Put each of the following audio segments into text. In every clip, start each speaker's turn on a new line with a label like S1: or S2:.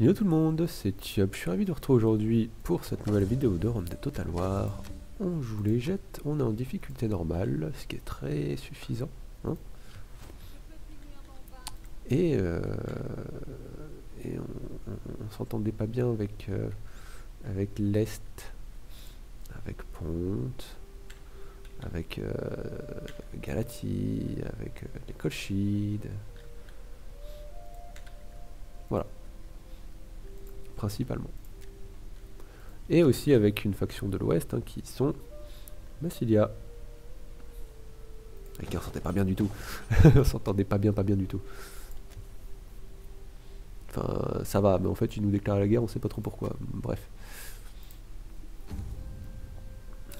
S1: Yo tout le monde, c'est Tiop, je suis ravi de vous retrouver aujourd'hui pour cette nouvelle vidéo de Ronde de Total War. On joue les jets, on est en difficulté normale, ce qui est très suffisant. hein. et euh, et on, on- on s'entendait pas bien avec, euh, avec l'Est, avec Ponte, avec euh, Galati, avec euh, les Colchides. Voilà. Principalement. Et aussi avec une faction de l'Ouest hein, qui sont Massilia. Et qui on s'entendait pas bien du tout. on s'entendait pas bien, pas bien du tout. Enfin, ça va, mais en fait, ils nous déclarent la guerre, on sait pas trop pourquoi. Bref.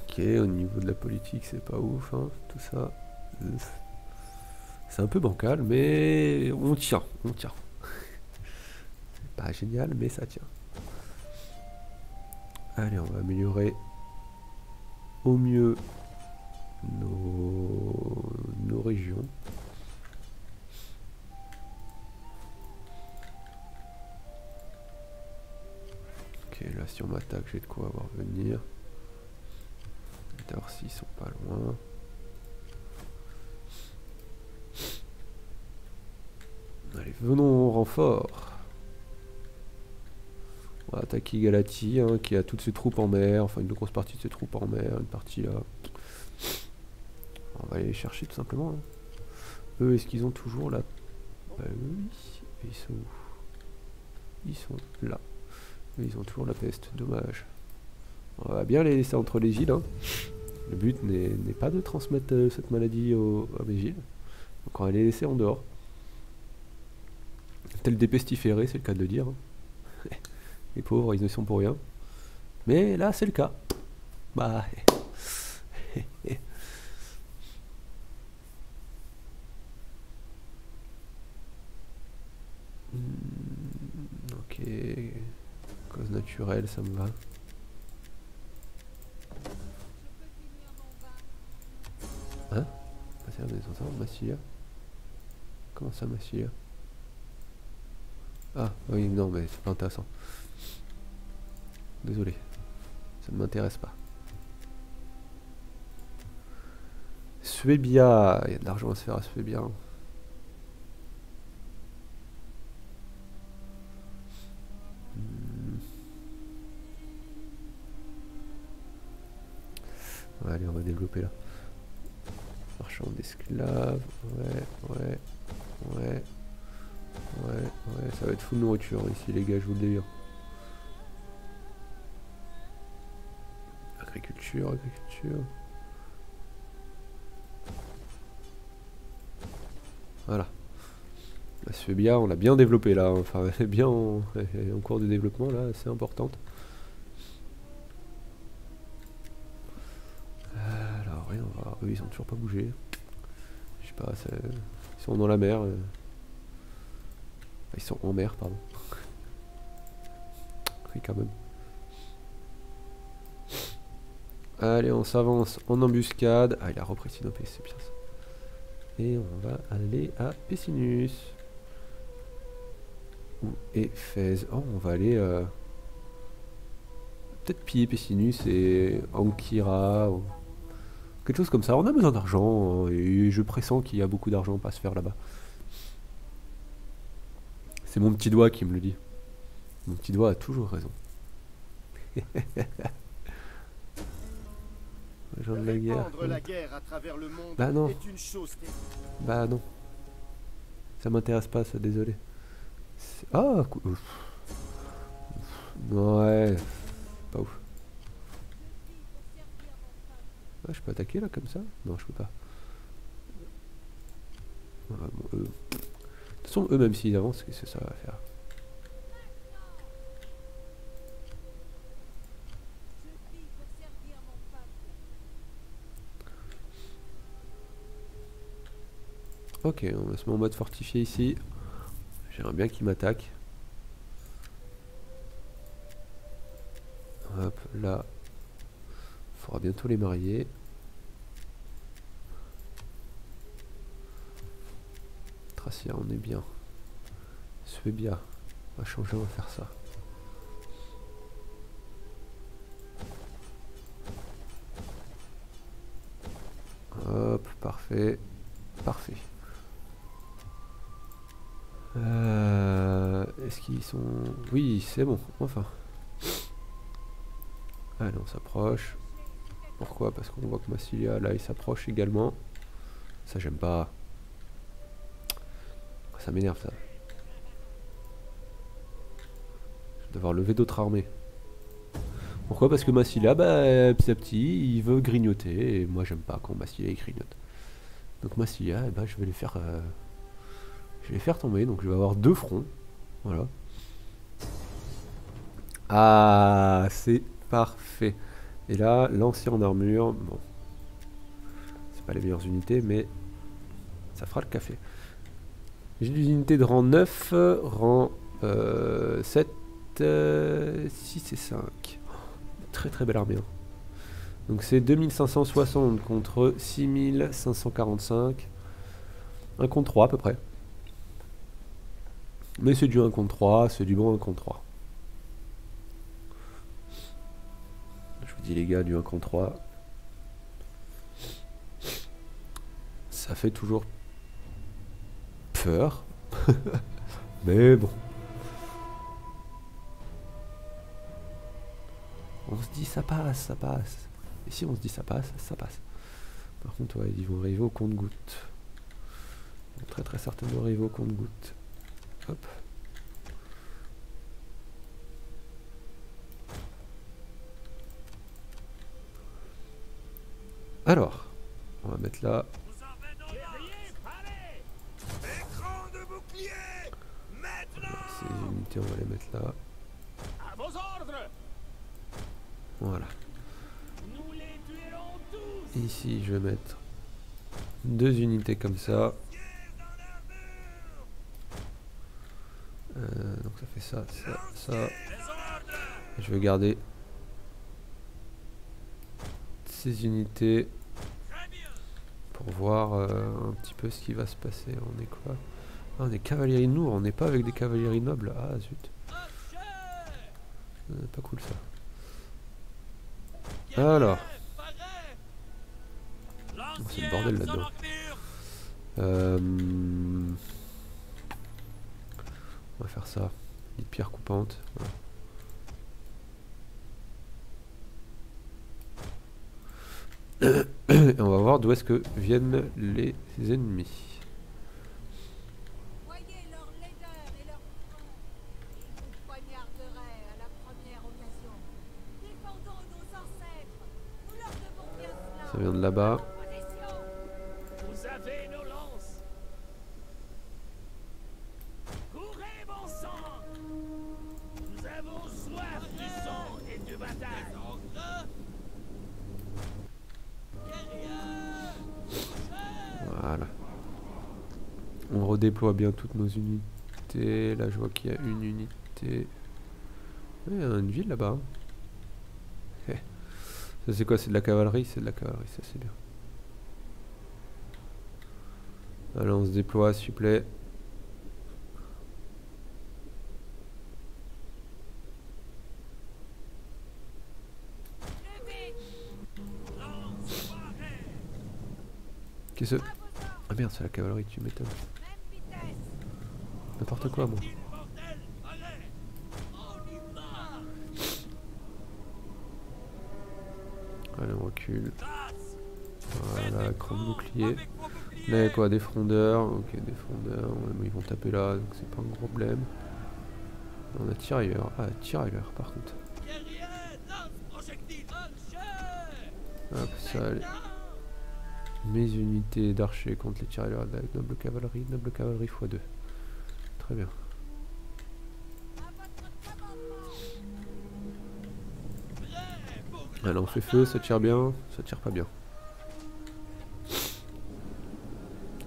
S1: Ok, au niveau de la politique, c'est pas ouf, hein, tout ça. C'est un peu bancal, mais on tient, on tient. Pas génial, mais ça tient. Allez, on va améliorer au mieux nos, nos régions. Ok, là si on m'attaque, j'ai de quoi avoir venir. D'ailleurs, s'ils sont pas loin. Allez, venons au renfort. On va attaquer Galati, hein, qui a toutes ses troupes en mer, enfin une grosse partie de ses troupes en mer, une partie là. On va aller les chercher tout simplement. hein. Eux, est-ce qu'ils ont toujours la... Bah oui, ils sont où? Ils sont là. Ils ont toujours la peste, dommage. On va bien les laisser entre les îles. hein. Le but n'est pas de transmettre euh, cette maladie au- à mes îles. On va les laisser en dehors. Tel des pestiférés, c'est le cas de le dire. Les pauvres, ils ne sont pour rien. Mais là, c'est le cas. Bah. Ok. Cause naturelle, ça me va. Hein? Passer des ententes, Massilia Comment ça, Massilia Ah, oui, non, mais c'est pas intéressant. Désolé. Ça ne m'intéresse pas. Suébia, il y a de l'argent à se faire à Suébia. hein. Hmm. Allez, on va développer là. Marchand d'esclaves, ouais, ouais, ouais, ouais, ouais, ça va être fou de nourriture ici les gars, je vous le dis. Agriculture, agriculture. Voilà. La Suébia, on l'a bien développé là, enfin elle est bien en, cours de développement là, assez importante. Alors oui, on va... eux ils ont toujours pas bougé. Je sais pas, ils sont dans la mer. euh. Ils sont en mer, pardon. Oui, quand même. Allez, on s'avance en embuscade. Ah, il a repris Sinopé, c'est bien ça. Et on va aller à Pessinus. Ou Éphèse. Oh, on va aller... euh, Peut-être piller Pessinus et Ankira. Ou... Quelque chose comme ça. On a besoin d'argent hein, et je pressens qu'il y a beaucoup d'argent à se faire là-bas. C'est mon petit doigt qui me le dit. Mon petit doigt a toujours raison. Gens de la guerre.
S2: Répandre la guerre à travers le monde
S1: Bah non.
S2: est une chose.
S1: Bah non. Ça m'intéresse pas, ça, désolé. Ah. Ouais. Pas ouf. Ah, je peux attaquer là comme ça? Non, je peux pas. Ah, bon, eux. De toute façon, eux, même s'ils avancent, qu'est-ce que ça va faire? Ok, on va se mettre en mode fortifié ici. J'aimerais bien qu'ils m'attaquent. Hop, là. Faudra bientôt les marier. Tracia, on est bien. Suébia. On va changer, on va faire ça. Hop, parfait. Parfait. Euh, Est-ce qu'ils sont... Oui, c'est bon, enfin. Allez, on s'approche. Pourquoi? Parce qu'on voit que Massilia, là, il s'approche également. Ça, j'aime pas. Ça m'énerve, ça. Je vais devoir lever d'autres armées. Pourquoi? Parce que Massilia, bah, petit à petit, il veut grignoter. Et moi, j'aime pas quand Massilia, il grignote. Donc Massilia, ben, je vais les faire... euh, je vais faire tomber. Donc, je vais avoir deux fronts. Voilà. Ah, c'est parfait. Et là, lancier en armure, bon. C'est pas les meilleures unités, mais ça fera le café. J'ai des unités de rang 9, rang euh, 7, euh, 6 et 5. Très très belle armée. hein. Donc c'est 2560 contre 6545. 1 contre 3 à peu près. Mais c'est du 1 contre 3, c'est du bon 1 contre 3. Je vous dis les gars, du 1 contre 3. Ça fait toujours peur. Mais bon. On se dit ça passe, ça passe. Et si on se dit ça passe, ça passe. Par contre, ouais, ils vont arriver au compte-goutte. Très très certainement arriver au compte-goutte. Alors, on va mettre là. Ces unités, on va les mettre là. Voilà. Ici, je vais mettre deux unités comme ça.
S3: dans leur mur
S1: Ça ça, ça, Je vais garder ces unités pour voir euh, un petit peu ce qui va se passer. On est quoi? Ah, On est cavalerie lourde, on n'est pas avec des cavaleries nobles. Ah zut, pas cool ça. Alors, c'est le bordel là-dedans. Euh, on va faire ça. Une pierre coupante. voilà. Et on va voir d'où est-ce que viennent les ennemis.
S4: Voyez leurs laideurs et
S1: redéploie bien toutes nos unités. Là, je vois qu'il y a une unité. Il y a une ville là-bas. hein. Eh. Ça, c'est quoi? C'est de la cavalerie? C'est de la cavalerie, ça c'est bien. Allez, on se déploie, s'il vous plaît. Qu'est-ce que... Ah merde, c'est la cavalerie, tu m'étonnes. N'importe quoi, moi.
S3: Allez On
S1: recule. Voilà, grand bouclier. Là, il y a quoi Des frondeurs. Ok, des frondeurs. Ils vont taper là, donc c'est pas un problème. On a tirailleur. Ah, tirailleur, par contre. Hop, ça. Mes unités d'archers contre les tirailleurs de la noble cavalerie. Noble cavalerie x2. Très bien. Alors, on fait feu, ça tire bien. Ça tire pas bien.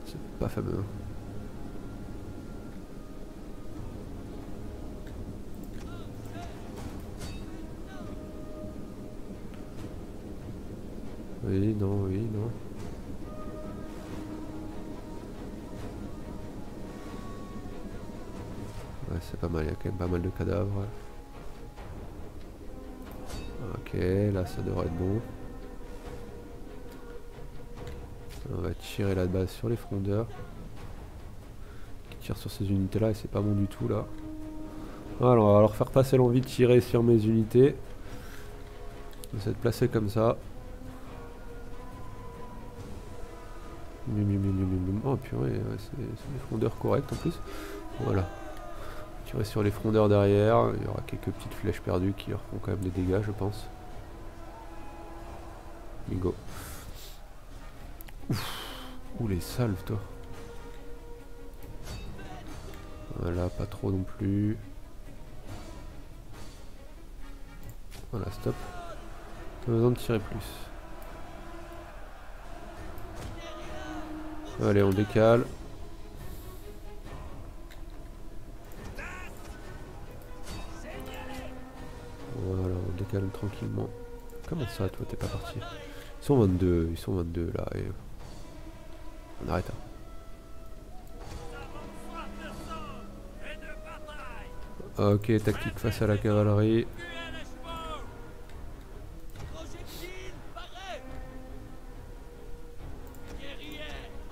S1: C'est pas fameux. hein. Oui, non, oui, non. C'est pas mal, il y a quand même pas mal de cadavres. Ok, là ça devrait être bon. On va tirer la base sur les frondeurs. Qui tirent sur ces unités là et c'est pas bon du tout là. Alors on va leur faire passer l'envie de tirer sur mes unités. On va essayer de comme ça. Oh purée, c'est des frondeurs corrects en plus. Voilà. Tirer sur les frondeurs derrière. Il y aura quelques petites flèches perdues qui leur font quand même des dégâts, je pense. Bingo. Ouf. Ouh les salves toi. Voilà, pas trop non plus. Voilà, stop. Pas besoin de tirer plus. Allez, on décale. Décale tranquillement. Comment ça, toi, t'es pas parti? Ils sont 22, ils sont 22 là. Et... On arrête. Ok, tactique face à la cavalerie.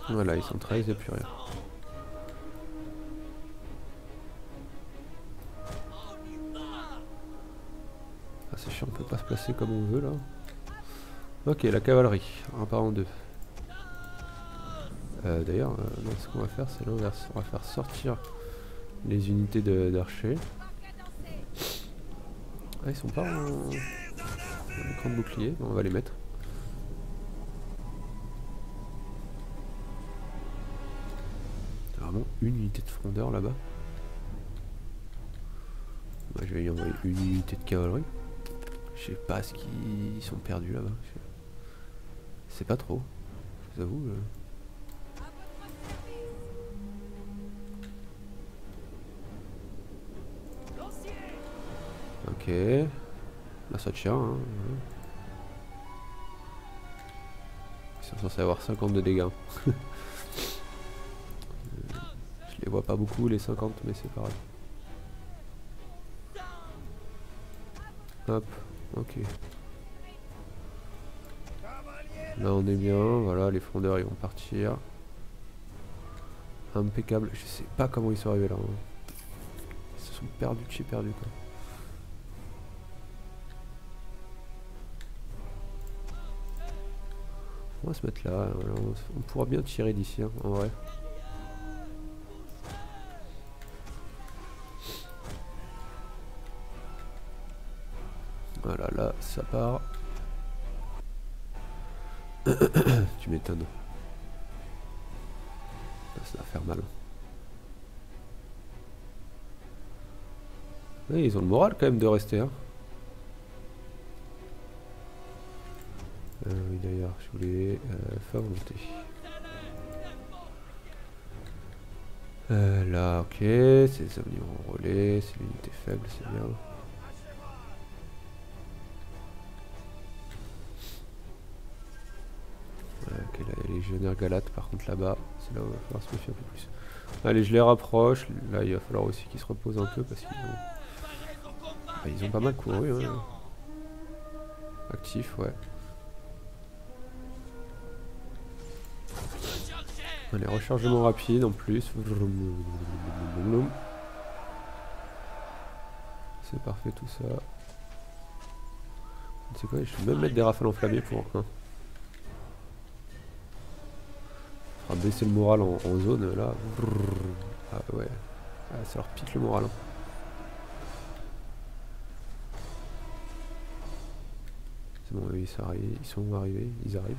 S1: Voilà, ils sont 13 et plus rien.
S3: On
S1: peut pas se placer comme on veut là. Ok, la cavalerie, un par en deux. Euh, D'ailleurs, euh, ce qu'on va faire, c'est l'inverse. On va faire sortir les unités d'archers. Ah, ils sont pas en, en écran de bouclier, on va les mettre. Vraiment une unité de frondeur là-bas. Moi, je vais y envoyer une unité de cavalerie. Je sais pas ce qu'ils sont perdus là-bas. Je sais pas trop. Je vous avoue. euh. Ok. Là ça tient. Hein. Ils sont censés avoir 50 de dégâts. Je les vois pas beaucoup les 50 mais c'est pareil. Hop. Ok. Là on est bien. Voilà les frondeurs ils vont partir. Impeccable. Je sais pas comment ils sont arrivés là. hein. Ils se sont perdus de chez perdus quoi. On va se mettre là, on pourra bien tirer d'ici hein, en vrai. Voilà, là, ça part. tu m'étonnes. Ça va faire mal. Ils ont le moral quand même de rester. Hein. Euh, oui, d'ailleurs, je voulais euh, faire monter. Euh, là, ok, c'est les hommes en relais, c'est l'unité faible, c'est bien. Légionnaires galates, par contre là-bas, c'est là où il va falloir se méfier un peu plus. Allez, je les rapproche, là il va falloir aussi qu'ils se reposent un peu parce qu'ils ont, Ah, ils ont pas mal couru, hein. actifs, ouais. Allez, rechargement rapide en plus. C'est parfait tout ça. Sais quoi, je vais même mettre des rafales enflammées pour. Hein. Baisser le moral en, zone là. Ah ouais. Ah, ça leur pique le moral. hein. C'est bon, ça arrive. ils sont arrivés, ils arrivent.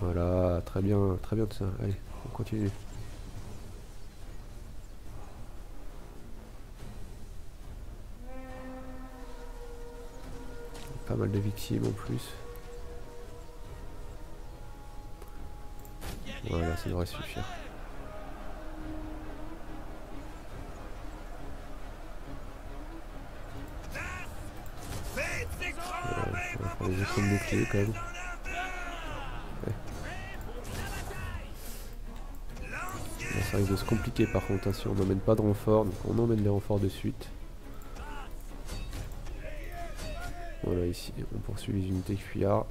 S1: Voilà, très bien, très bien tout ça. Allez, on continue. Pas mal de victimes en plus. Voilà, ça devrait suffire. Faire les autres boucliers quand même. Ça risque de se compliquer par contre hein, si on n'emmène pas de renfort. Donc on emmène les renforts de suite. Voilà, ici, on poursuit les unités fuyards.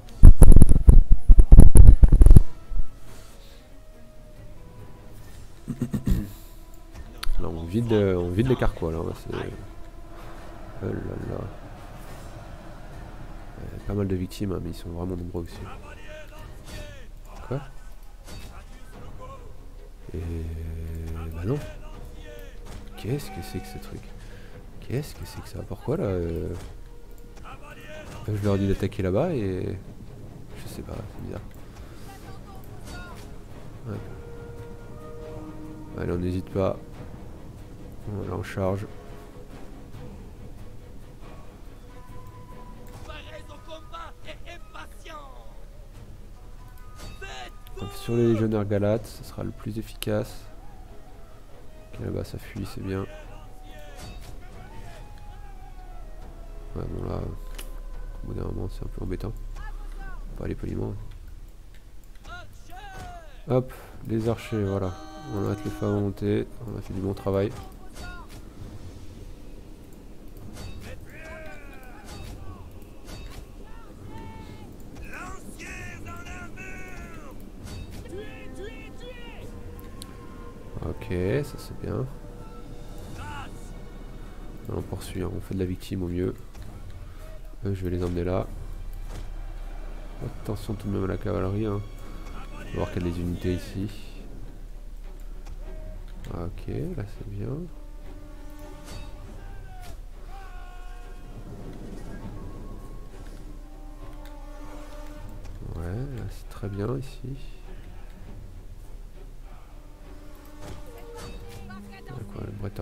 S1: On vide les carquois là. Oh pas mal de victimes, hein, mais ils sont vraiment nombreux aussi. Quoi? Et bah non. Qu'est-ce que c'est que ce truc? Qu'est-ce que c'est que ça? Pourquoi là euh, Je leur dis d'attaquer là-bas et je sais pas, c'est bizarre. Allez, on n'hésite pas. Voilà, on charge. Donc, sur les légionnaires galates, ce sera le plus efficace. Là-bas ça fuit, c'est bien. Ouais, bon là, au bout d'un moment, c'est un peu embêtant. On va aller poliment. Hop, les archers, voilà. On arrête les femmes à monter. On a fait du bon travail. On poursuit, on fait de la victime au mieux. Eux, je vais les emmener là. Attention tout de même à la cavalerie. Hein. Voir qu'il y a des unités ici. Ok, là c'est bien. Ouais, là c'est très bien ici.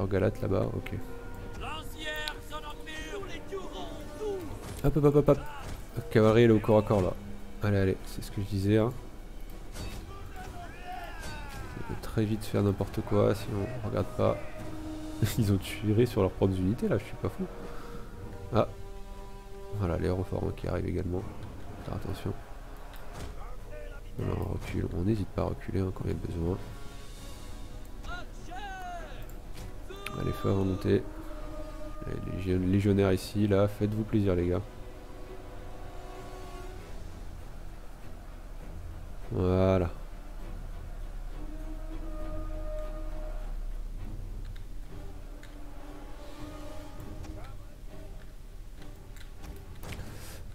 S1: Galate là-bas, ok. Hop hop hop hop hop. Cavalerie elle est au corps à corps là. Allez allez, c'est ce que je disais hein. On peut très vite faire n'importe quoi si on regarde pas. Ils ont tiré sur leurs propres unités là, je suis pas fou. Ah. Voilà les renforts hein, qui arrivent également. Faire attention. On recule, on n'hésite pas à reculer hein, quand il y a besoin. À volonté. Les légion- légionnaires ici, là, faites-vous plaisir les gars. Voilà.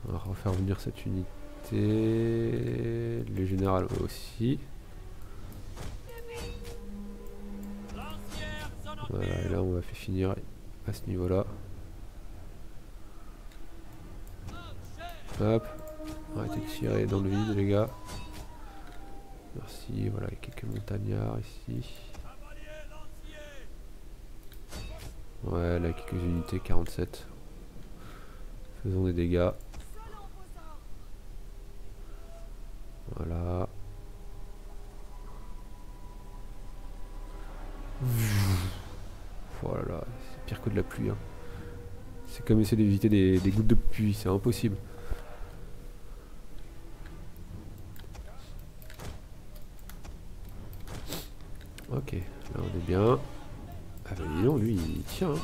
S1: On va refaire venir cette unité. Le général aussi. Voilà, là faire finir à ce niveau-là. Hop. Arrêtez de tirer dans le vide les gars. Merci, voilà, quelques montagnards ici. Ouais, là quelques unités, 47. Faisons des dégâts. Voilà. Voilà, là, c'est pire que la pluie. hein. C'est comme essayer d'éviter des, gouttes de pluie, c'est impossible. Ok, là on est bien. Ah bah dis donc, lui il tient. Hein.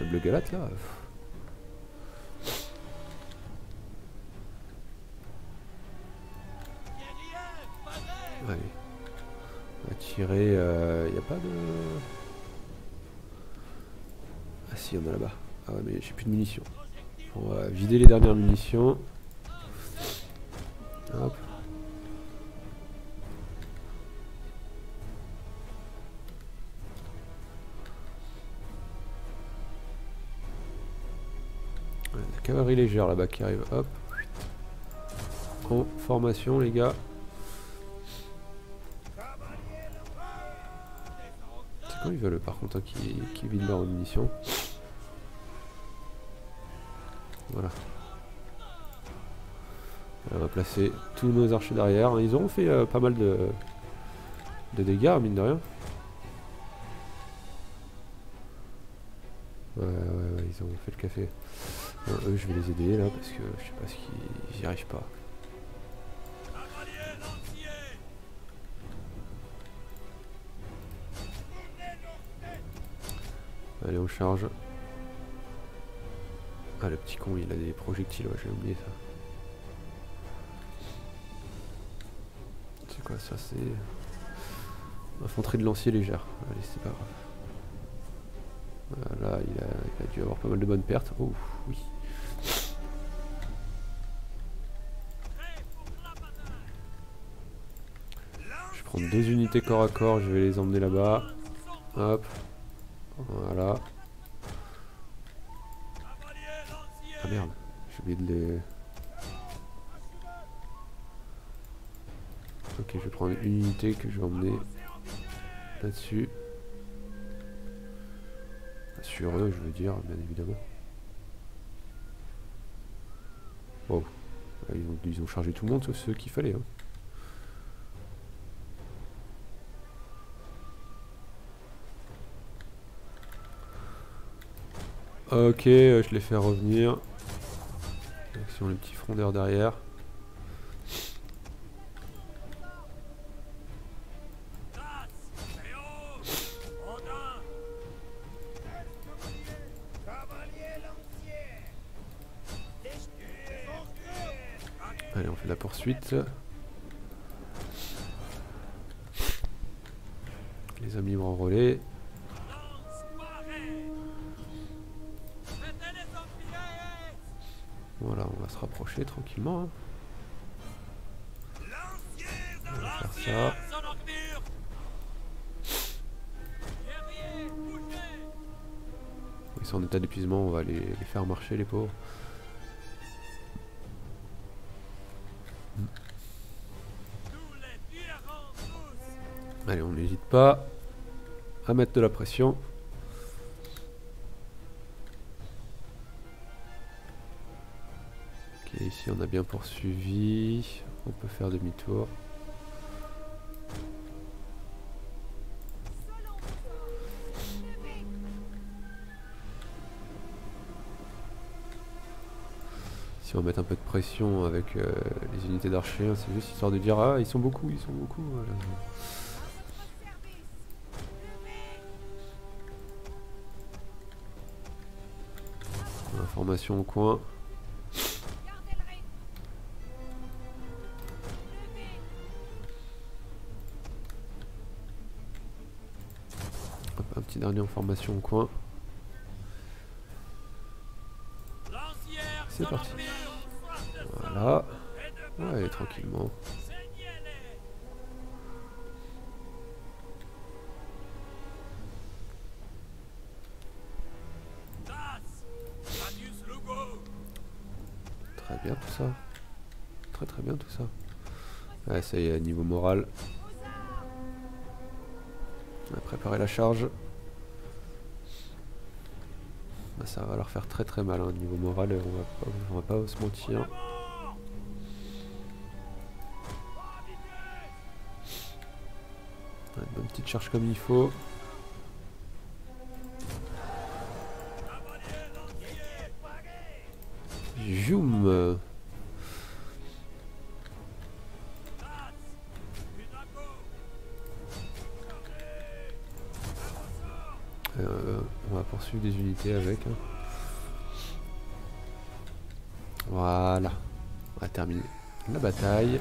S1: Double galate là. Allez. On va tirer. Il n'y a pas de. Il y en a là-bas. Ah ouais, mais j'ai plus de munitions. On va vider les dernières munitions. Hop. La cavalerie légère là-bas qui arrive. Hop. En formation, les gars. C'est quand ils veulent par contre hein, qui, qui vident leurs munitions? Voilà. On va placer tous nos archers derrière. Ils auront fait euh, pas mal de, dégâts, mine de rien. Ouais, ouais, ouais, ils ont fait le café. Bon, eux, je vais les aider là parce que je sais pas ce qu'ils y arrivent pas. Allez, on charge. Ah, le petit con, il a des projectiles, ouais, j'ai oublié ça. C'est quoi ça C'est. Infanterie de lancier légère. Allez, c'est pas grave. Voilà, il a, il a dû avoir pas mal de bonnes pertes. Oh, oui. Je vais prendre deux unités corps à corps, je vais les emmener là-bas. Hop. Voilà. De les... Ok, je vais prendre une unité que je vais emmener là-dessus. Sur eux, je veux dire, bien évidemment. Wow. Ils ont, ils ont chargé tout le monde, sauf ceux qu'il fallait. hein. Ok, euh, je les fais revenir. Action les petits frondeurs derrière. Allez, on fait la poursuite. Les amis vont enrôler. Voilà, hein. Ils sont en état d'épuisement, on va les faire marcher les pauvres. Allez, on n'hésite pas à mettre de la pression. Ok, ici on a bien poursuivi. On peut faire demi-tour. Si on met un peu de pression avec euh, les unités d'archers, hein, c'est juste histoire de dire ah ils sont beaucoup, ils sont beaucoup. Information au coin. Dernier information au coin. C'est parti. Voilà. Ouais, tranquillement. Très bien tout ça. Très très bien tout ça. Ouais, ça y est, niveau moral. On a préparé la charge. Ça va leur faire très très mal hein, niveau moral, on va pas, on va pas se mentir. Une bonne petite charge comme il faut. Avec. hein. Voilà. On va terminer la bataille.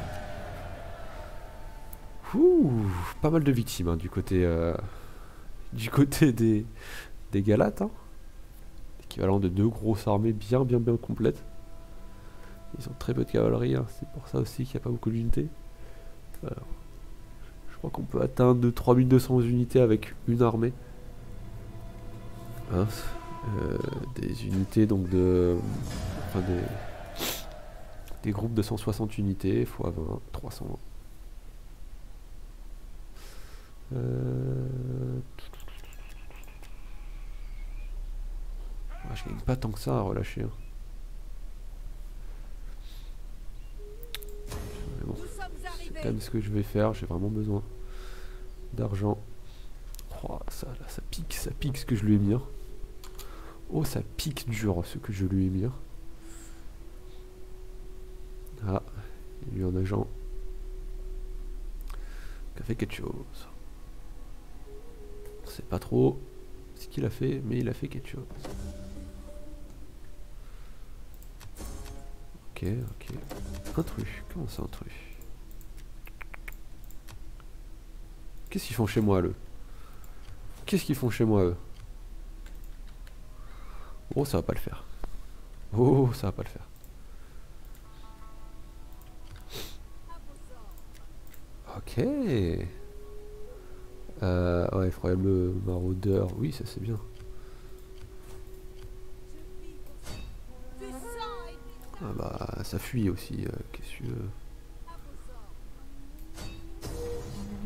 S1: Ouh, pas mal de victimes hein, du côté euh, du côté des, des Galates. hein. Équivalent de deux grosses armées bien bien bien complètes. Ils ont très peu de cavalerie, c'est pour ça aussi qu'il n'y a pas beaucoup d'unités. Je crois qu'on peut atteindre de 3200 unités avec une armée. Des unités donc de. Enfin des. Des groupes de 160 unités x 20, 300. Euh... Ah, je gagne pas tant que ça à relâcher. hein. C'est quand même ce que je vais faire, j'ai vraiment besoin d'argent. Oh, ça, là, ça pique, ça pique ce que je lui ai mis. hein. Oh, ça pique dur ce que je lui ai mis. hein. Ah, il y a eu un agent qui a fait quelque chose. On sait pas trop ce qu'il a fait, mais il a fait quelque chose. Ok, ok. Intrus. Comment ça, intrus Qu'est-ce qu'ils font chez moi, eux? Qu'est-ce qu'ils font chez moi, eux? Oh, ça va pas le faire. Oh, ça va pas le faire. Ok. Euh, ouais, effroyable maraudeur. Oui, ça c'est bien. Ah bah, ça fuit aussi. euh, Qu'est-ce que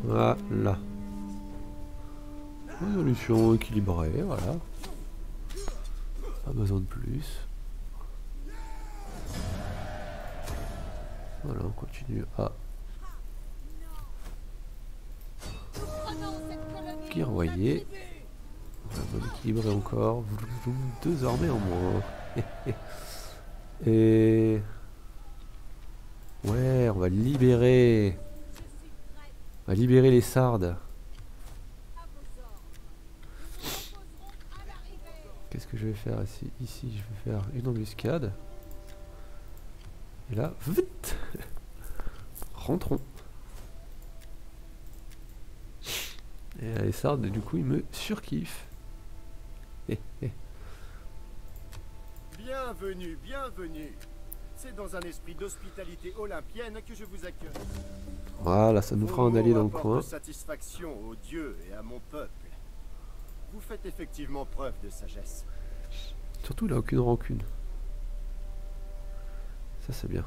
S1: Voilà. Résolution équilibrée, voilà. Pas besoin de plus. Voilà, on continue à
S4: prenons cette colonie
S1: guerroyer. On va équilibrer encore. Deux armées en moins. Et... Ouais, on va libérer... On va libérer les sardes. Qu'est-ce que je vais faire ici? Ici, je vais faire une embuscade. Et là, vite Rentrons. Et les sardes, du coup, ils me surkiffent. Eh, eh.
S2: Bienvenue, bienvenue. C'est dans un esprit d'hospitalité olympienne que je vous accueille.
S1: Voilà, ça nous fera un allié dans le coin.
S2: satisfaction aux dieux et à mon peuple. Vous faites effectivement preuve de sagesse.
S1: Surtout, il a aucune rancune. Ça, c'est bien.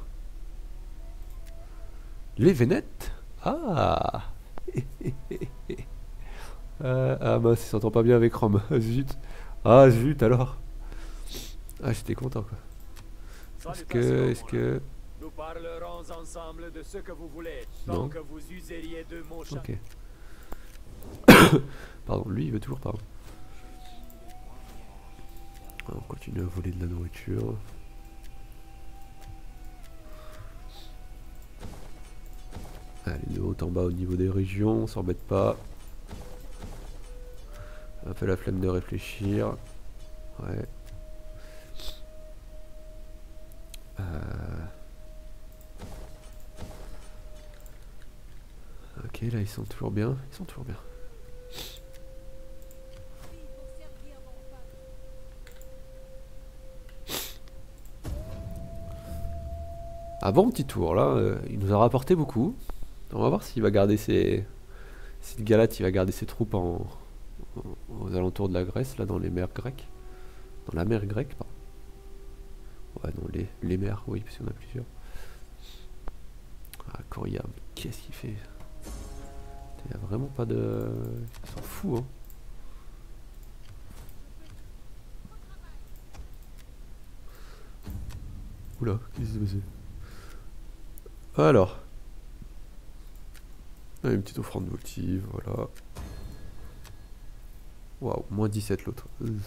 S1: Les Vénètes Ah Euh, Ah mince, il s'entend pas bien avec Rome. zut. Ah zut alors. Ah, j'étais content quoi. Est-ce que... Est-ce que...
S3: Nous parlerons ensemble de ce que vous voulez, tant
S1: Non.
S3: que vous useriez de mon.
S1: Ok. Pardon, lui il veut toujours pas. On continue à voler de la nourriture. Allez, de haut en bas au niveau des régions, on s'embête pas. Un peu la flemme de réfléchir. Ouais. Euh. Ok, là ils sont toujours bien. Ils sont toujours bien.
S4: pour servir mon peuple.
S1: Bon petit tour là, euh, il nous a rapporté beaucoup. On va voir s'il va garder ses. Si le Galate il va garder ses troupes en, aux alentours de la Grèce, là dans les mers grecques. Dans la mer grecque, pardon. Ouais, non, les, les mers, oui, parce qu'il y en a plusieurs. Ah, Coria, mais qu'est-ce qu'il fait? Il y a vraiment pas de. Il s'en fout, hein. Oula, qu'est-ce qui s'est passé? Alors. Ah, une petite offrande votive, voilà. Waouh, moins 17 l'autre. Euh.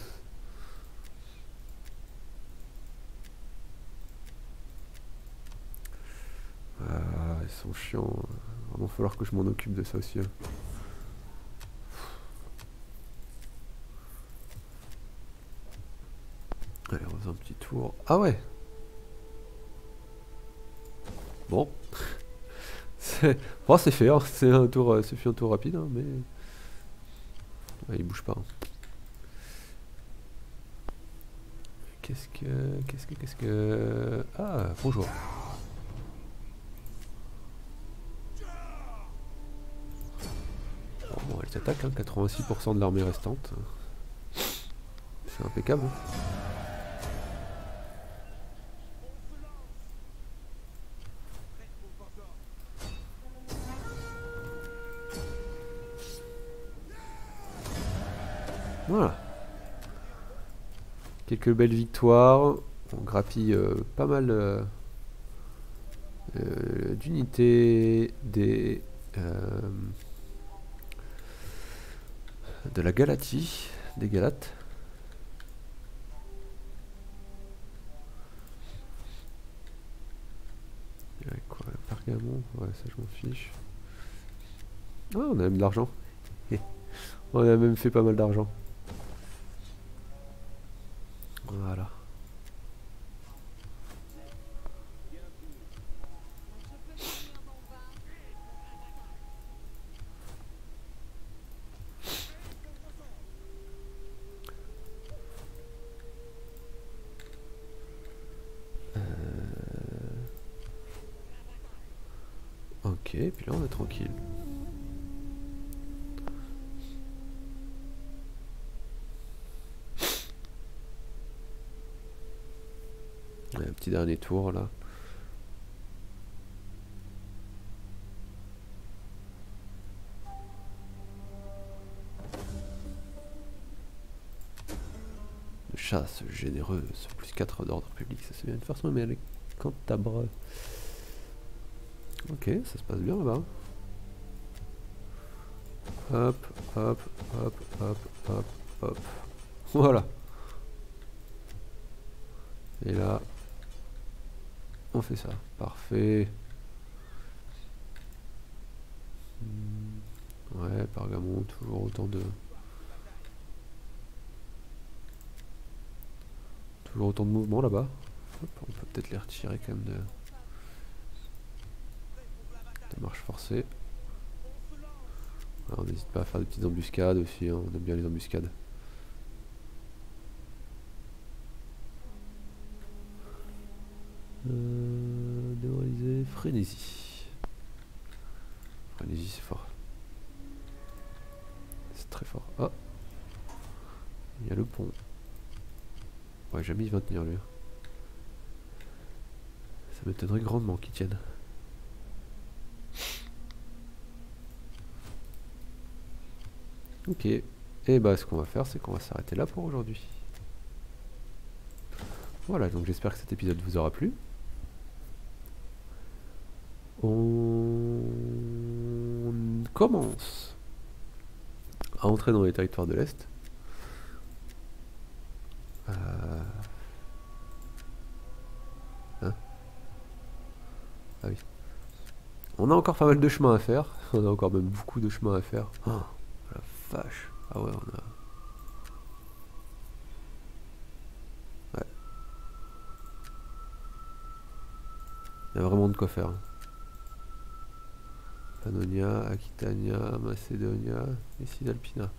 S1: Ah, ils sont chiants. Il va falloir que je m'en occupe de ça aussi. hein. Allez, on va un petit tour. Ah ouais C'est fait, hein. c'est un tour, euh, un tour rapide, hein, mais il bouge pas. hein. Qu'est-ce que, qu'est-ce que, qu'est-ce que, ah bonjour. Bon, elle s'attaque, hein, 86% de l'armée restante. C'est impeccable. hein. Voilà. Quelques belles victoires. On grappille euh, pas mal euh, euh, d'unités des de la Galatie, des Galates. Quoi, ouais, ça je m'en fiche. Ah, on a même de l'argent. on a même fait pas mal d'argent. Voilà.
S4: Je peux finir mon vin
S1: Ok, puis là on est tranquille. Un petit dernier tour là. De chasse généreuse, plus 4 d'ordre public, ça c'est bien une façon, mais elle est cantabre. Ok, ça se passe bien là-bas. Hop, hop, hop, hop, hop, hop. Voilà. Et là, on fait ça. Parfait. Ouais, Pergamon, toujours autant de... Toujours autant de mouvements là-bas. On peut peut-être les retirer quand même de... marche forcée. Alors, on n'hésite pas à faire des petites embuscades aussi, hein, on aime bien les embuscades. Euh, démoraliser, frénésie. Frénésie, c'est fort. C'est très fort. Ah Il y a le pont. Ouais, jamais il va tenir lui. Ça m'étonnerait grandement qu'il tienne. Ok. Et bah ce qu'on va faire, c'est qu'on va s'arrêter là pour aujourd'hui. Voilà, donc j'espère que cet épisode vous aura plu. On commence à entrer dans les territoires de l'Est. Euh, hein? Ah oui. On a encore pas mal de chemin à faire. On a encore même beaucoup de chemin à faire. Oh, vache. Ah ouais, on a... Ouais. Il y a vraiment de quoi faire. hein. Pannonia, Aquitania, Macedonia et Cisalpina.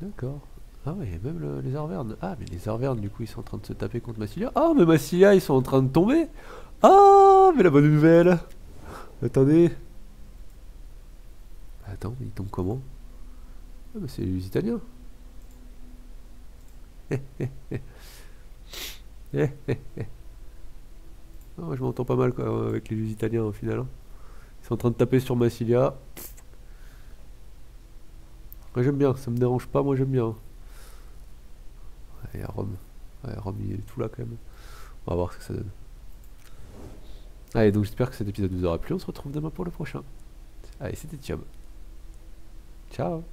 S1: D'accord. Ah a même le- les Arvernes. Ah, mais les Arvernes, du coup, ils sont en train de se taper contre Massilia. Ah, mais Massilia, ils sont en train de tomber. Ah, mais la bonne nouvelle. Attendez. Attends, ils tombent comment? Ah, mais c'est les Italiens. Je m'entends pas mal quoi, avec les Italiens au final. hein. Ils sont en train de taper sur Massilia. Moi j'aime bien, ça me dérange pas, moi j'aime bien. Il y a Rome. Rome il est tout là quand même. On va voir ce que ça donne. Allez, donc j'espère que cet épisode vous aura plu. On se retrouve demain pour le prochain. Allez, c'était Tiob. Ciao